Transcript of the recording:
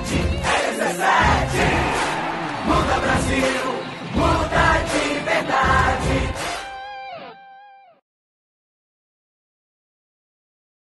17, é 17. muda Brasil.